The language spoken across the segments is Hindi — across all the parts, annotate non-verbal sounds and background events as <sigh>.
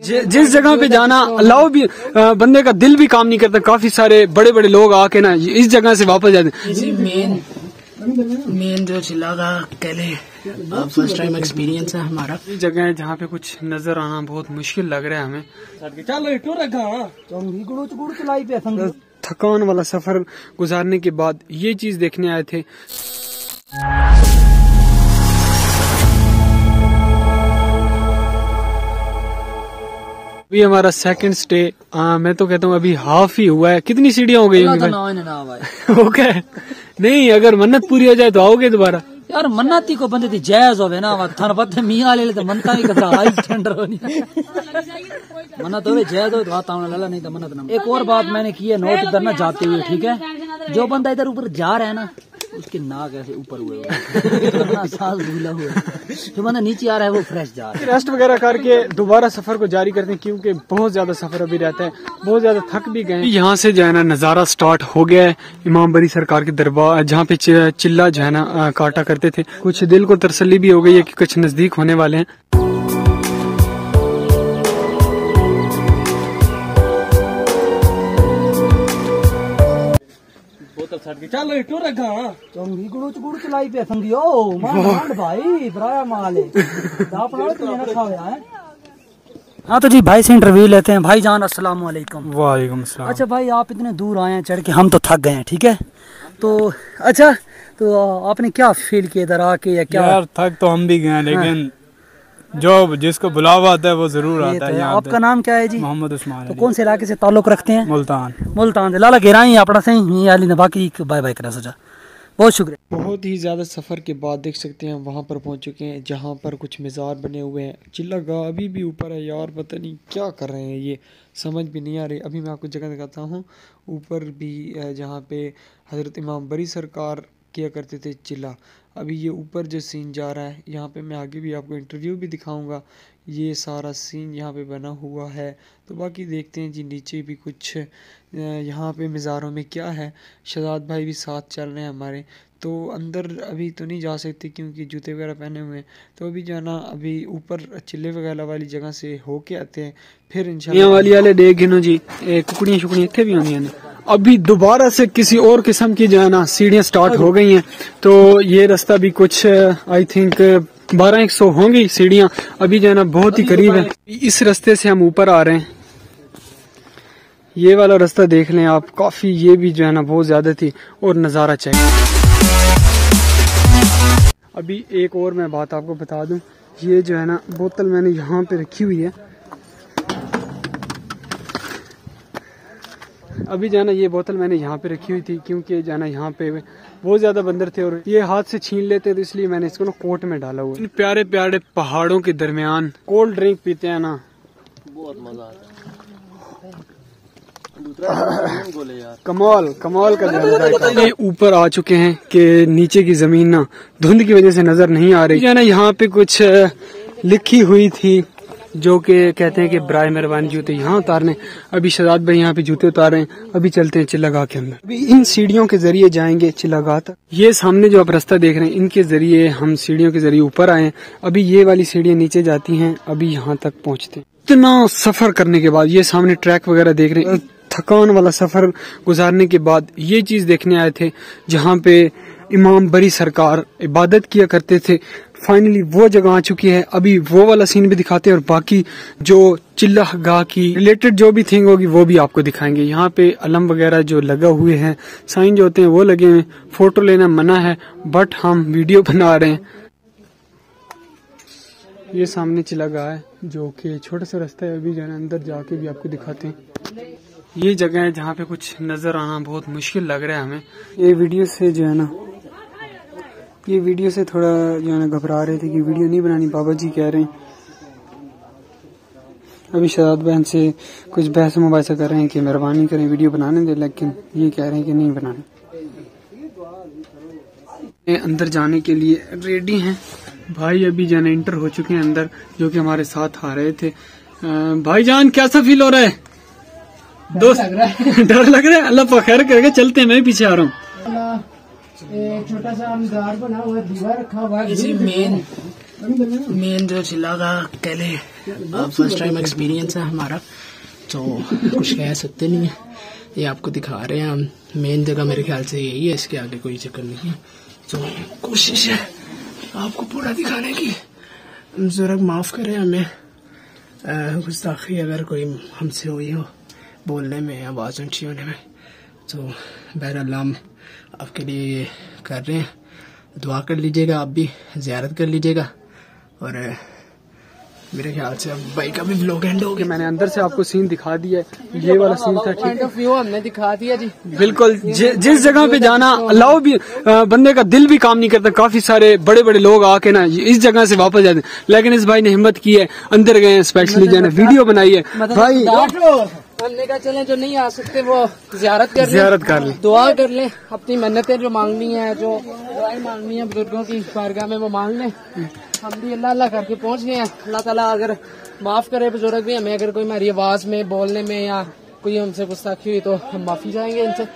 जि- जिस जगह पे जाना अल्लाह भी बंदे का दिल भी काम नहीं करता काफ़ी सारे बड़े बड़े लोग आके ना इस जगह से वापस जाते मेन मेन जो चिल्ला का कह ले फ़र्स्ट टाइम एक्सपीरियंस है हमारा। जगह है जहाँ पे कुछ नज़र आना बहुत मुश्किल लग रहा है हमें। थकान वाला सफ़र गुजारने के बाद ये चीज़ देखने आए थे। अभी हमारा सेकंड स्टे आ, मैं तो कहता हूँ अभी हाफ़ ही हुआ है। कितनी सीढ़ियाँ हो गई होंगी भाई? ओके <laughs> नहीं अगर मन्नत पूरी हो जाए तो आओगे दोबारा। यार मन्नती को बंदे थी जायज़ होवे ना थाने पता मी वाले ले तो मनता ही कतरा हाई स्टैंडर्ड होनी। मन्नत होवे जायज़ हो तो हाथ आने लला नहीं तो मन्नत ना एक और बात मैंने की है नोट इधर ना जाते हुए ठीक है? जो बंदा इधर ऊपर जा रहा है ना उसके नाक ऐसे ऊपर हुए हुए। वरना हुआ है। जो बंदा नीचे आ रहा है वो फ्रेश जा रहा है। रेस्ट वगैरह करके दोबारा सफ़र को जारी करते हैं क्योंकि बहुत ज़्यादा सफ़र अभी रहता है। बहुत ज़्यादा थक भी गए यहाँ से जो है ना नज़ारा स्टार्ट हो गया है। इमाम बरी सरकार के दरबार जहाँ पे चिल्ला जो है ना काटा करते थे। कुछ दिल को तसल्ली भी हो गई है कि कुछ नज़दीक होने वाले हैं। चंगी गुड़ू गुड़ चलाई पे संगियो मान भाई बराया माल है हाँ तो जी भाई से इंटरव्यू लेते हैं भाई जान अस्सलाम वालेकुम वालेकुम अच्छा भाई आप इतने दूर आए हैं चढ़ के हम तो थक गए हैं ठीक है तो अच्छा तो आपने क्या फील किया इधर आके या क्या यार थक तो हम भी गए हैं, लेकिन जो जिसको बुलावा आता है वो ज़रूर आता तो है। यहाँ आपका नाम क्या है जी? मोहम्मद उस्मान तो कौन से इलाके से ताल्लुक रखते हैं? मुल्तान। मुल्तान लाला गिराई अपना सही? आली ने बाकी बाय बाय करा सोचा बहुत शुक्रिया। बहुत ही ज़्यादा सफ़र के बाद देख सकते हैं वहाँ पर पहुँच चुके हैं जहाँ पर कुछ मज़ार बने हुए हैं। चिल्ला गाह अभी भी ऊपर है यार पता नहीं क्या कर रहे हैं ये। समझ भी नहीं आ रही। अभी मैं आपको जगह दिखाता हूँ। ऊपर भी जहाँ पे हज़रत इमाम बरी सरकार किया करते थे, चिल्ला। अभी ये ऊपर जो सीन जा रहा है, यहाँ पे मैं आगे भी आपको इंटरव्यू भी दिखाऊँगा। ये सारा सीन यहाँ पे बना हुआ है। तो बाकी देखते हैं जी, नीचे भी कुछ यहाँ पे मज़ारों में क्या है। शहजाद भाई भी साथ चल रहे हैं हमारे। तो अंदर अभी तो नहीं जा सकते क्योंकि जूते वगैरह पहने हुए हैं। तो अभी जो है ना अभी ऊपर चिल्ले वगैरह वाली जगह से होके आते हैं। फिर इंशाल्लाह वाली वाले देख गिनो जी कुकड़ियाँ शुकड़ियाँ इतने भी होंगी अभी दोबारा से किसी और किस्म की जो है ना सीढ़ियाँ स्टार्ट हो गई हैं तो ये रास्ता भी कुछ आई थिंक बारह एक सौ होंगी सीढ़ियाँ। अभी जो है ना बहुत ही करीब है। इस रास्ते से हम ऊपर आ रहे हैं। ये वाला रास्ता देख लें आप, काफ़ी ये भी जो है ना बहुत ज़्यादा थी और नज़ारा चाहिए अभी एक और मैं बात आपको बता दूँ। ये जो है ना बोतल मैंने यहाँ पे रखी हुई है। अभी जाना ये बोतल मैंने यहाँ पे रखी हुई थी क्योंकि जाना यहाँ पे बहुत ज़्यादा बंदर थे और ये हाथ से छीन लेते तो इसलिए मैंने इसको ना कोट में डाला हुआ इन प्यारे प्यारे पहाड़ों के दरमियान कोल्ड ड्रिंक पीते हैं ना। बहुत मज़ा आता <coughs> कमाल कमाल का है। ऊपर आ चुके हैं कि नीचे की ज़मीन ना धुंध की वजह से नज़र नहीं आ रही। है ना यहाँ पे कुछ लिखी हुई थी। जो कि कहते हैं कि ब्राय मेहरबानी जूते यहाँ उतारने। अभी शहजाद भाई यहाँ पे जूते उतार रहे हैं। अभी चलते हैं चिल्लागाह के अंदर। अभी इन सीढ़ियों के ज़रिए जाएँगे चिल्लागाह तक। ये सामने जो आप रास्ता देख रहे हैं, इनके ज़रिए हम सीढ़ियों के ज़रिए ऊपर आए अभी ये वाली सीढ़ियाँ नीचे जाती हैं, अभी यहाँ तक पहुँचते इतना सफ़र करने के बाद, ये सामने ट्रैक वगैरह देख रहे हैं। थकान वाला सफ़र गुजारने के बाद ये चीज़ देखने आए थे, जहाँ पे इमाम बरी सरकार इबादत किया करते थे। फाइनली वो जगह आ चुकी है। अभी वो वाला सीन भी दिखाते हैं और बाकी जो चिल्ला गाह की रिलेटेड जो भी थिंग होगी, वो भी आपको दिखाएँगे। यहाँ पे अलम वगैरह जो लगा हुए हैं साइन जो होते हैं, वो लगे हुए फ़ोटो लेना मना है बट हम वीडियो बना रहे हैं। ये सामने चिल्ला गाह है, जो कि छोटा सा रास्ता है, अभी जो अंदर जाके भी आपको दिखाते हैं। ये जगह है जहाँ पे कुछ नज़र आना बहुत मुश्किल लग रहा है हमें। ये वीडियो से जो है ना ये वीडियो से थोड़ा जो है ना घबरा रहे थे कि वीडियो नहीं बनानी बाबा जी कह रहे हैं। अभी शहजाद बहन से कुछ बहस मुबासा कर रहे हैं कि मेहरबानी करें वीडियो बनाने दे लेकिन ये कह रहे हैं कि नहीं बनाने। अंदर जाने के लिए रेडी हैं। भाई अभी जो है इंटर हो चुके हैं अंदर जो कि हमारे साथ आ रहे थे। भाई जान कैसा फील हो रहा है? दोस्त <laughs> डर लग रहा है? अल्लाह पा खैर करके चलते हैं मैं पीछे आ रहा हूँ। जी मेन मेन जो चिल्ला का पहले फ़र्स्ट टाइम एक्सपीरियंस है हमारा तो कुछ कह सकते नहीं है। ये आपको दिखा रहे हैं हम। मेन जगह मेरे ख्याल से यही है इसके आगे कोई चक्कर नहीं है। तो कोशिश है आपको पूरा दिखाने की। ज़रा माफ़ करें हमें। गुस्ताखी अगर कोई हमसे हुई हो बोलने में आवाज़ ऊँची होने में। तो बहरहाल हम आपके लिए ये कर रहे हैं। दुआ कर लीजिएगा आप भी ज़्यारत कर लीजिएगा। और मेरे ख्याल से अब भाई का भी व्लॉग एंड हो गया। मैंने अंदर से आपको सीन दिखा दिया है। ये वाला सीन था ठीक ऑफ़ व्यू हमने दिखा दिया जी। बिल्कुल जि, जिस जगह पे जाना अलाउ भी बंदे का दिल भी काम नहीं करता। काफ़ी सारे बड़े बड़े लोग आके ना इस जगह से वापस जाते लेकिन इस भाई ने हिम्मत की है अंदर गए स्पेशली जो वीडियो बनाई है। भाई हमने कहा चलें जो नहीं आ सकते वो जियारत कर जियारत कर लें। दुआ कर लें अपनी मन्नतें जो मांगनी है जो दुआएँ मांगनी है बुज़ुर्गों की बारगाह में वो मांग लें। हम भी अल्लाह अल्लाह करके पहुँच गए हैं। अल्लाह ताला अगर माफ़ करे बुज़ुर्ग भी हमें अगर कोई हमारी आवाज़ में बोलने में या कोई हमसे गुस्ताखी हुई तो हम माफ़ी चाहेंगे इनसे।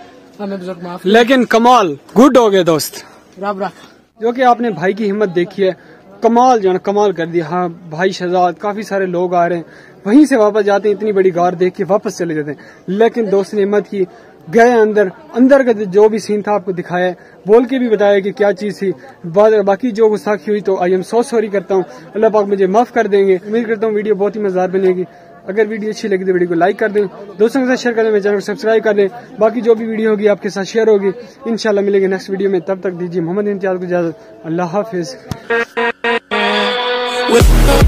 हमें बुज़ुर्ग माफ़ लेकिन कमाल गुड हो गए दोस्त। रब रख। जो कि आपने भाई की हिम्मत देखी है कमाल जो कमाल कर दिया। हाँ भाई शहजाद, काफ़ी सारे लोग आ रहे हैं। वहीं से वापस जाते हैं, इतनी बड़ी गार देख के वापस चले जाते हैं। लेकिन दोस्त ने हिम्मत की, गए अंदर अंदर का जो भी सीन था आपको दिखाया बोल के भी बताया कि क्या चीज़ थी। बाकी जो गुस्ताखी हुई तो आई एम सो सॉरी करता हूँ। अल्लाह पाक मुझे माफ़ कर देंगे। उम्मीद करता हूँ वीडियो बहुत ही मज़ेदार बनेगी। अगर वीडियो अच्छी लगी तो वीडियो को लाइक कर दें। दोस्तों के साथ शेयर कर दें चैनल को सब्सक्राइब कर दें। बाकी जो भी वीडियो होगी, आपके साथ शेयर होगी। इंशाल्लाह मिलेंगे नेक्स्ट वीडियो में। तब तक दीजिए मोहम्मद इम्तियाज़ को इजाज़त। अल्लाह हाफिज। With